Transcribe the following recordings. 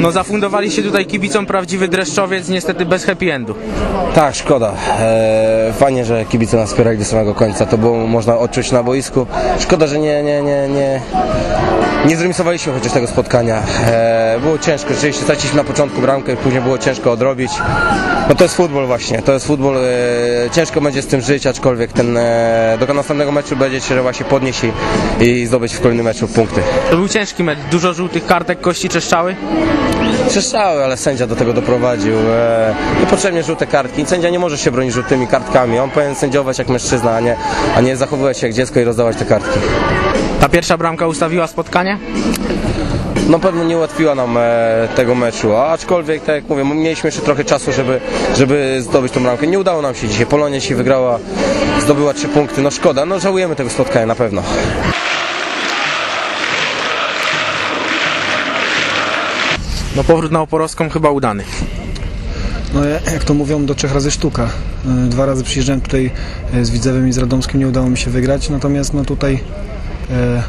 No zafundowaliście tutaj kibicom prawdziwy dreszczowiec, niestety bez happy endu. Tak, szkoda. E, fajnie, że kibice nas wspierali do samego końca. To było można odczuć na boisku. Szkoda, że nie, nie, nie, nie, nie zremisowaliśmy chociaż tego spotkania. E, było ciężko. Rzeczywiście straciliśmy na początku bramkę, później było ciężko odrobić. No to jest futbol właśnie. To jest futbol. E, ciężko będzie z tym żyć, aczkolwiek ten, e, do następnego meczu będzie trzeba właśnie podnieść i, i zdobyć w kolejnym meczu punkty. To był ciężki mecz, dużo żółtych kartek, kości czeszczały. Trzeszczały, ale sędzia do tego doprowadził. E, niepotrzebnie żółte kartki. Sędzia nie może się bronić żółtymi kartkami. On powinien sędziować jak mężczyzna, a nie, a nie zachowywać się jak dziecko i rozdawać te kartki. Ta pierwsza bramka ustawiła spotkanie. Na pewno nie ułatwiła nam e, tego meczu, a aczkolwiek, tak jak mówię, mieliśmy jeszcze trochę czasu, żeby, żeby zdobyć tą bramkę. Nie udało nam się dzisiaj. Polonia się wygrała, zdobyła trzy punkty. No szkoda, no żałujemy tego spotkania na pewno. No powrót na Oporowską chyba udany. No jak to mówią, do trzech razy sztuka. Y, Dwa razy przyjeżdżałem tutaj y, z Widzewem i z Radomskim, nie udało mi się wygrać, natomiast no tutaj e,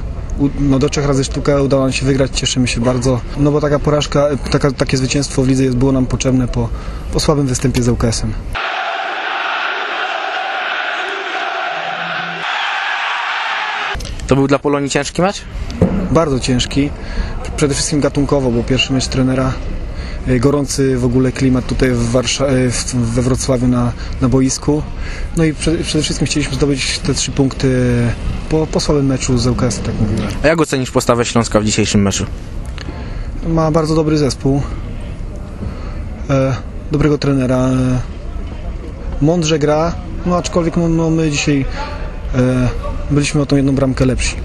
no do trzech razy sztuka udało nam się wygrać, cieszymy się bardzo, no bo taka porażka, e, taka, takie zwycięstwo w lidze jest, było nam potrzebne po, po słabym występie z ŁKS-em. To był dla Polonii ciężki mecz? Bardzo ciężki, przede wszystkim gatunkowo, bo pierwszy mecz trenera, e, gorący w ogóle klimat tutaj w Warsza- e, we Wrocławiu na, na boisku. No i przede, przede wszystkim chcieliśmy zdobyć te trzy punkty po, po słabym meczu z ŁKS-em, tak mówiłem. A jak ocenisz postawę Śląska w dzisiejszym meczu? Ma bardzo dobry zespół, e, dobrego trenera, e, mądrze gra, no aczkolwiek no, no my dzisiaj byliśmy o tą jedną bramkę lepsi.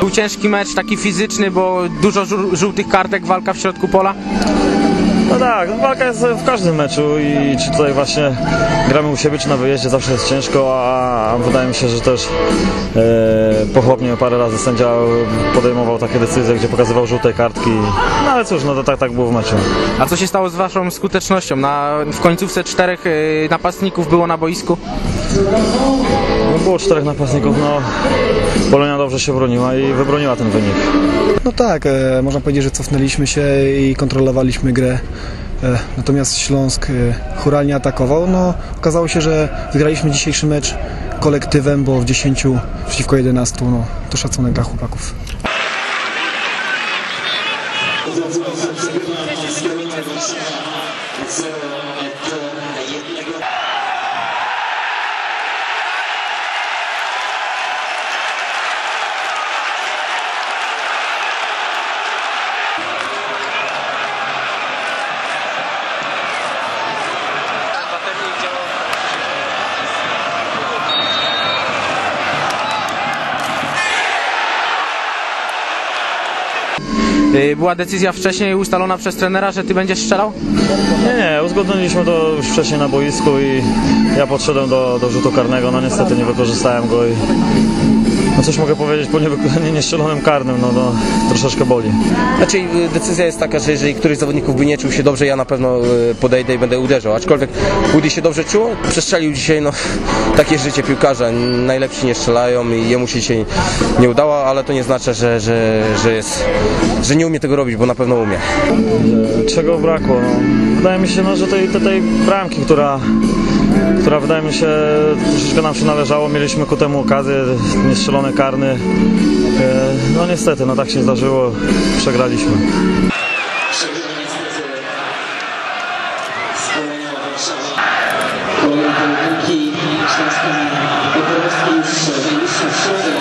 Był ciężki mecz, taki fizyczny, bo dużo żół- żółtych kartek, walka w środku pola. No tak, no walka jest w każdym meczu i czy tutaj właśnie gramy u siebie, czy na wyjeździe, zawsze jest ciężko, a wydaje mi się, że też e, parę razy sędzia podejmował takie decyzje, gdzie pokazywał żółte kartki. No ale cóż, no to tak, tak było w meczu. A co się stało z waszą skutecznością? Na, w końcówce czterech y, napastników było na boisku. No, było czterech napastników, no Polonia dobrze się broniła i wybroniła ten wynik. No tak, e, można powiedzieć, że cofnęliśmy się i kontrolowaliśmy grę. E, natomiast Śląsk e, churalnie atakował. No, okazało się, że wygraliśmy dzisiejszy mecz kolektywem, bo w 10 przeciwko 11 no, to szacunek dla chłopaków. Y, Była decyzja wcześniej ustalona przez trenera, że ty będziesz strzelał? Nie, nie, uzgodniliśmy to już wcześniej na boisku i ja podszedłem do, do rzutu karnego, no niestety nie wykorzystałem go i no cóż mogę powiedzieć, po niewyko- nie- niestrzelonym karnym, no, no troszeczkę boli. Znaczy y, decyzja jest taka, że jeżeli któryś z zawodników by nie czuł się dobrze, ja na pewno y, podejdę i będę uderzał. Aczkolwiek Woody się dobrze czuł, przestrzelił dzisiaj, no takie życie piłkarza. Najlepsi nie strzelają i jemu się dzisiaj nie udało, ale to nie znaczy, że, że, że jest, że nie umie tego robić, bo na pewno umie. Czego brakło? No, wydaje mi się, no, że tej, tej, tej bramki, która, która wydaje mi się troszeczkę nam się należało, mieliśmy ku temu okazję, niestrzelony karny. E, No niestety, no tak się zdarzyło, przegraliśmy. Kolejne pojedynki Śląska Oborowski już w najbliższą środę.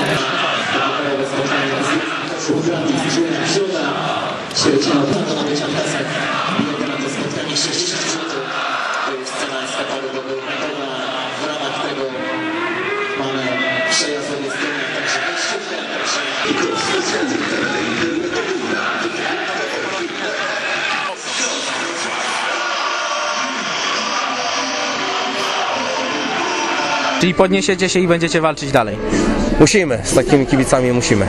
Pokojowe spotkanie z Ugrandi z Krzyżem Krzyża. Ćwierćfinał Prawa Marysia Piasek. Jeden na to spotkanie 60 minut. Czyli podniesiecie się i będziecie walczyć dalej. Musimy, z takimi kibicami musimy.